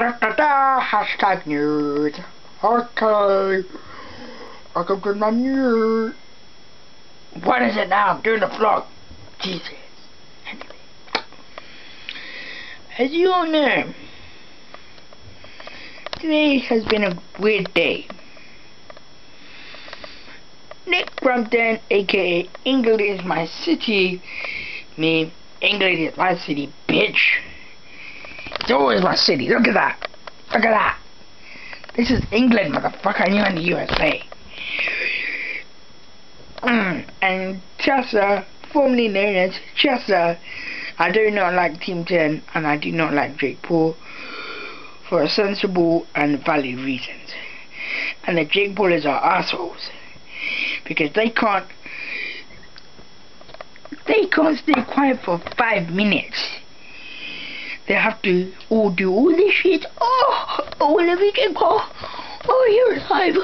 Da, da, da, hashtag news. Okay. Welcome to my news. What is it now? I'm doing a vlog. Jesus. As you all know, today has been a weird day. Nick Crompton, aka England is my city. Me, England is my city, bitch. It's is my city. Look at that. Look at that. This is England, motherfucker. You're in the USA. And Chester, formerly known as Chester, I do not like Team 10 and I do not like Jake Paul for sensible and valid reasons. And the Jake Paulers are assholes because they can't they can't stay quiet for five minutes. They have to all do all this shit. Oh, oh, I love oh, you're alive.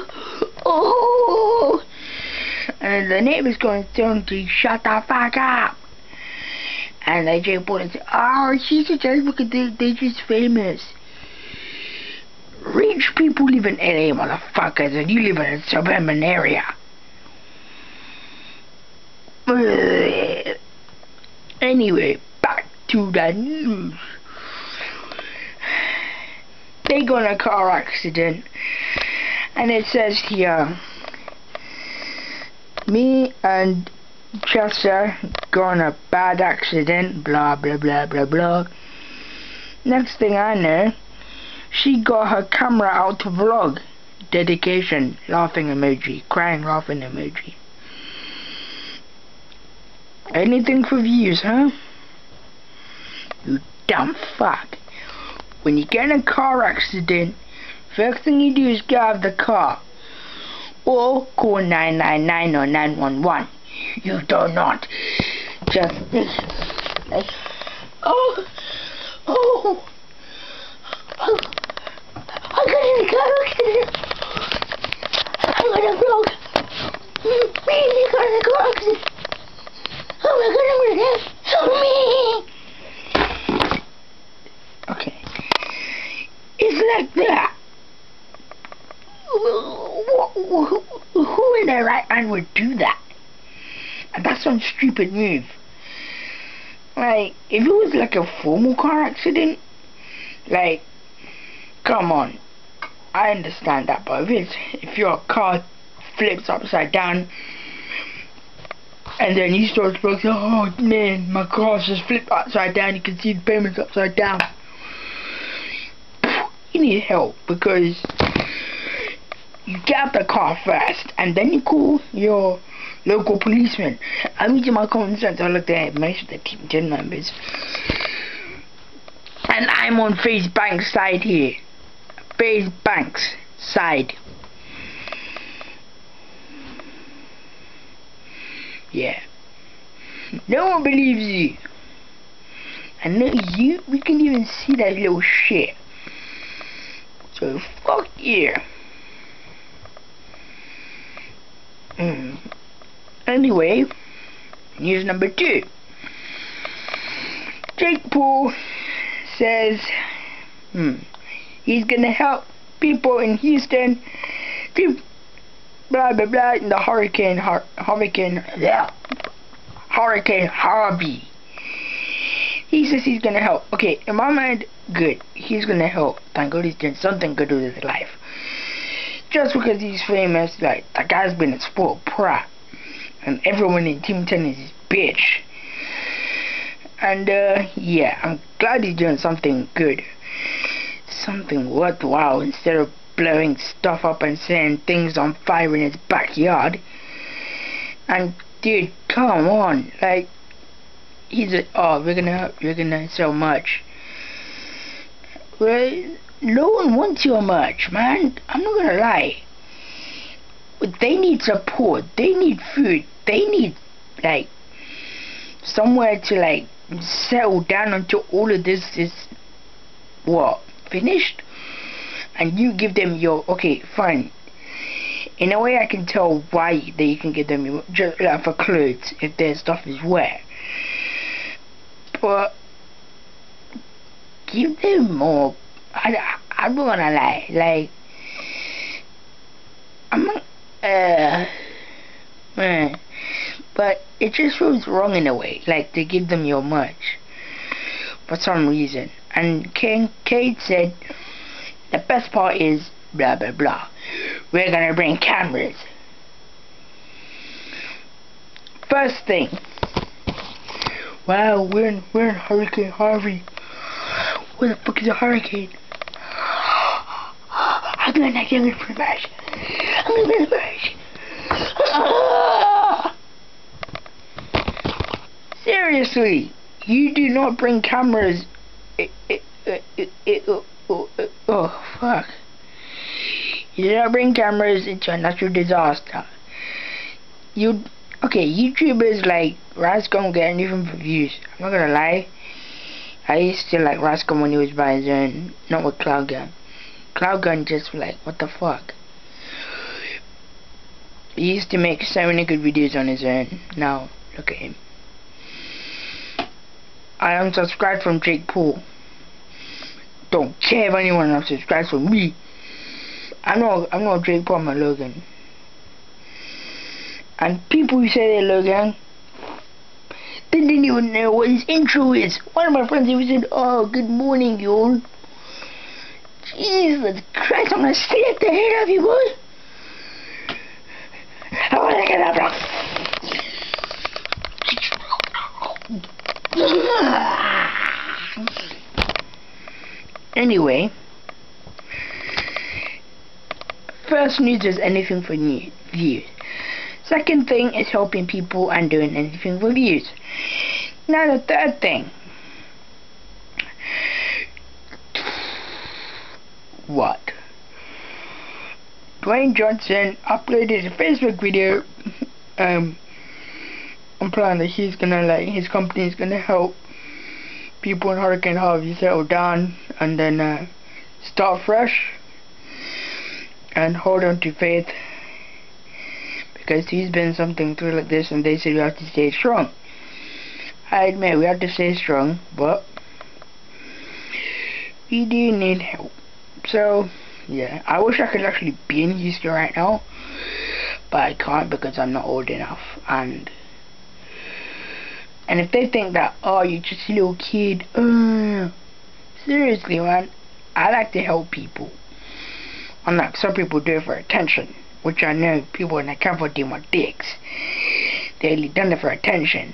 Oh. And the neighbor's going to tell him to shut the fuck up. And they Jake Paul say, oh, she's a joke because they, they're just famous. Rich people live in LA, motherfuckers, and you live in a suburban area. Anyway, back to the news. They got in a car accident, and it says here, me and Chester got in a bad accident, blah blah blah blah blah. Next thing I know, she got her camera out to vlog. Dedication, laughing emoji, crying laughing emoji. Anything for views, huh? You dumb fuck. When you get in a car accident, first thing you do is get out of the car. Or call 999 or 911. You do not just... Oh! Oh! oh. I got in a car accident! I'm gonna vlog! Me and got in a car accident! Oh my god, I'm gonna Help me! Okay. It's like that. Who in their right mind would do that? And that's some stupid move. Like, if it was like a formal car accident, like, come on. I understand that, but if it's, if your car flips upside down, and then you start to say, oh man, my car's just flipped upside down, you can see the payments upside down. You need help because you get the car first and then you call your local policeman. I'm using my common sense, I looked at most of the Team 10 members. And I'm on FaZe Banks' side here. FaZe Banks' side. Yeah. No one believes you. I know you, we can even see that little shit. So fuck you. Mm. Anyway, news number two. Jake Paul says hmm, he's gonna help people in Houston to blah blah blah in the hurricane hur hurricane yeah hurricane Harvey. He says he's gonna help. Okay, in my mind, good. He's gonna help. Thank God he's doing something good with his life. Just because he's famous, like that guy's been a sport prat, and everyone in Team 10 is his bitch. And uh, yeah, I'm glad he's doing something good, something worthwhile instead of blowing stuff up and setting things on fire in his backyard. And dude, come on, like he's a oh we're gonna help we're gonna help so much. Well, no one wants your much, man. I'm not gonna lie. They need support. They need food. They need like somewhere to like settle down until all of this is what finished and you give them your okay fine in a way I can tell why they can give them just like for clothes if their stuff is wet but give them more I, I'm not wanna lie. Like, I'm uh, man. But it just feels wrong in a way. Like, to give them your merch. For some reason. And King Kate said, the best part is, blah, blah, blah. We're gonna bring cameras. First thing. Wow, we're in, we're in Hurricane Harvey. Where the fuck is a hurricane? I'm gonna get it for bash. I'm gonna get bash. Ah! Seriously, you do not bring cameras. It, it, it, it, oh, oh, oh, oh, fuck. You do not bring cameras into a natural disaster. You okay? YouTubers like RiceGum get anything for views. I'm not gonna lie. I used to like RiceGum when he was by his own, not with Clout Gang. Clout Gang just like, what the fuck? He used to make so many good videos on his own. Now, look at him. I unsubscribed from Jake Paul. Don't care if anyone unsubscribes from me. I'm not, I'm not Jake Paul, I'm a Logan. And people who say they're Logan, didn't even know what his intro is. One of my friends even said, oh, good morning, y'all. Jesus Christ, I'm gonna slap the head off you, boy. I wanna get up, Anyway, first news is anything for new views. Second thing is helping people and doing anything for views. Now the third thing. What? Dwayne Johnson uploaded a Facebook video um implying that he's gonna like his company is gonna help people in Hurricane Harvey settle down and then uh, start fresh and hold on to faith because he's been something through like this and they said you have to stay strong. I admit we have to stay strong, but we do need help. So, yeah, I wish I could actually be in Houston right now, but I can't because I'm not old enough. And and if they think that, oh, you're just a little kid, uh, seriously, man, I like to help people. Unlike some people do it for attention which I know people in the comfort team are dicks. They only done it for attention.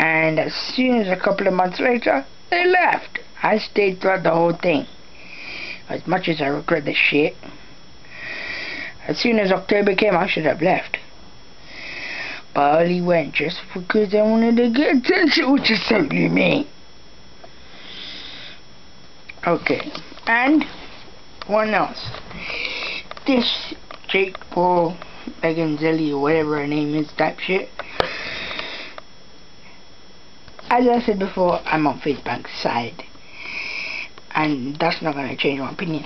And as soon as a couple of months later, they left. I stayed throughout the whole thing. As much as I regret the shit. As soon as October came, I should have left. But I only went just because I wanted to get attention, which is totally me. Okay, and one else this Jake Paul, Megan Zelly, or whatever her name is, type shit. As I said before, I'm on FaZe Banks' side. And that's not gonna change my opinion.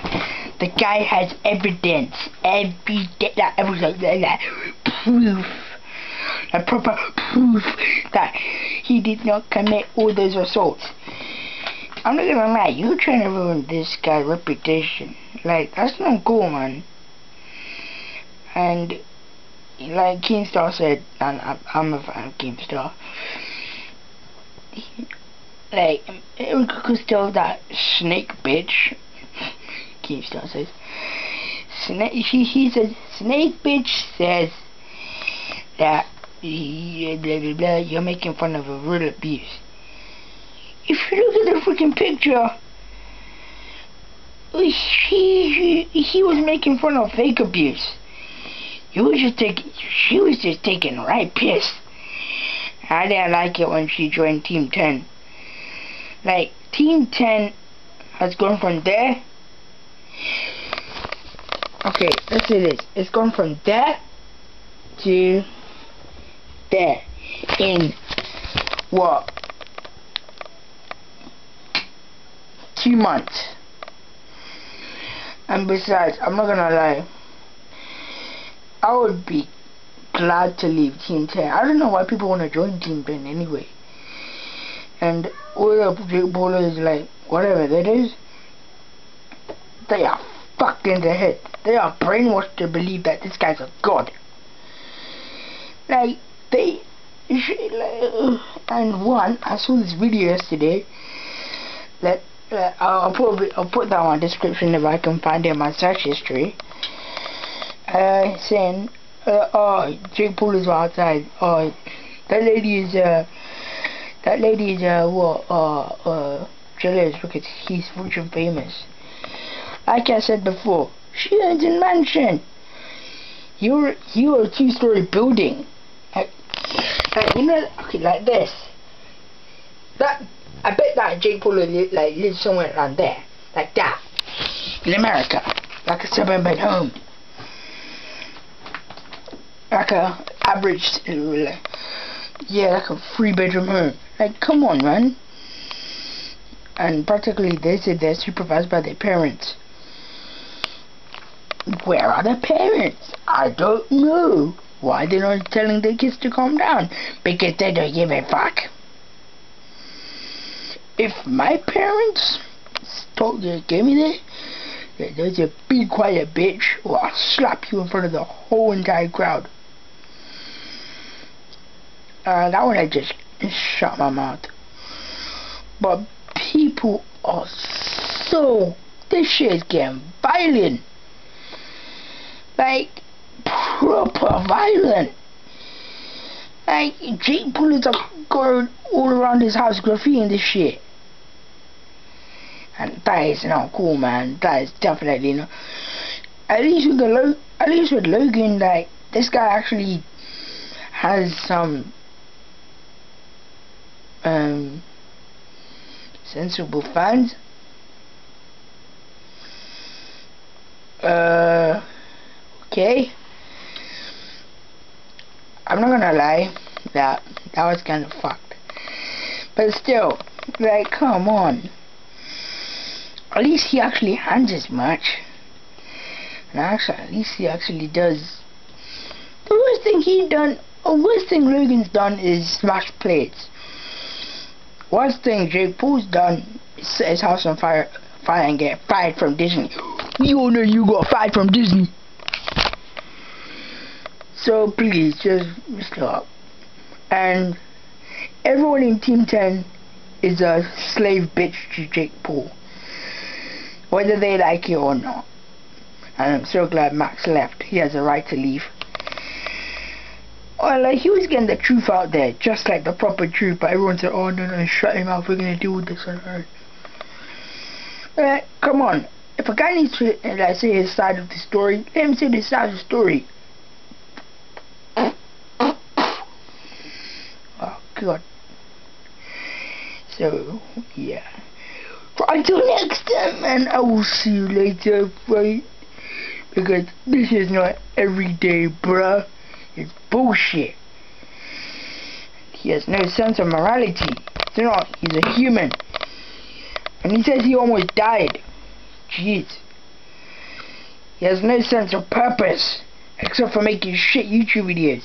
The guy has evidence, evidence, that that, proof, a proper proof that he did not commit all those assaults. I'm not gonna lie, you're trying to ruin this guy's reputation. Like, that's not cool, man. And like Keemstar said, and I'm a fan of Keemstar. Like Erika Costell, that snake bitch. Keemstar says. Snake. He he says snake bitch says that uh, blah, blah, blah, you're making fun of a real abuse. If you look at the freaking picture, he, he, he was making fun of fake abuse. He was just taking, she was just taking right piss. I didn't like it when she joined Team 10. Like, Team 10 has gone from there. Okay, let's say this. It's gone from there to there in what? Two months. And besides, I'm not gonna lie. I would be glad to leave Team 10. I don't know why people want to join Team 10 anyway. And all the Paul like, whatever that is, they are fucked in the head. They are brainwashed to believe that this guy's a god. Like, they... And one, I saw this video yesterday that uh, I'll put I'll put that on description if I can find it in my search history. Uh, saying, uh, oh, Jake Paul is outside. Oh, that lady is uh, that lady is uh, what uh, uh, jealous because he's and famous. Like I said before, she owns a mansion. You're you're a two-story building. Like, like, you know, okay, like this. That I bet that Jake Paul li like lives somewhere around there, like that, in America, like a seven-bed home, like a average, yeah, like a three-bedroom home. Like, come on, man. And practically, they said they're supervised by their parents. Where are the parents? I don't know. Why they're not telling their kids to calm down? Because they don't give a fuck if my parents told you, gave me that, there's a be quiet bitch, or I'll slap you in front of the whole entire crowd. Uh, that one I just shut my mouth. But people are so, this shit is getting violent. Like, proper violent. Like, Jake Paulers are going all around his house graffitiing this shit. And that is not cool, man. That is definitely not. At least with the Lo at least with Logan, like this guy actually has some um sensible fans. Uh, okay. I'm not gonna lie, that that was kind of fucked. But still, like, come on. At least he actually hands as much. And actually, at least he actually does. The worst thing he done, the worst thing Logan's done is smash plates. Worst thing Jake Paul's done is set his house on fire, fire and get fired from Disney. All know you got fired from Disney. So please, just stop. And everyone in Team 10 is a slave bitch to Jake Paul whether they like it or not. And I'm so glad Max left. He has a right to leave. Well, like, he was getting the truth out there, just like the proper truth, but everyone said, oh, no, no, shut him up, we're to deal with this on. Uh, come on. If a guy needs to, like, say his side of the story, let him say his side of the story. Oh, God. So, yeah. Until next time, and I will see you later, right? Because this is not everyday, bruh. It's bullshit. He has no sense of morality. He's not. He's a human. And he says he almost died. Jeez. He has no sense of purpose. Except for making shit YouTube videos.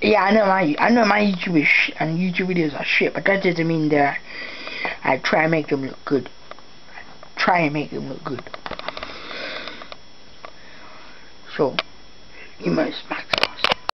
Yeah, I know my I know my YouTube and YouTube videos are shit, but that doesn't mean that I try and make them look good. I try and make them look good. So, you must max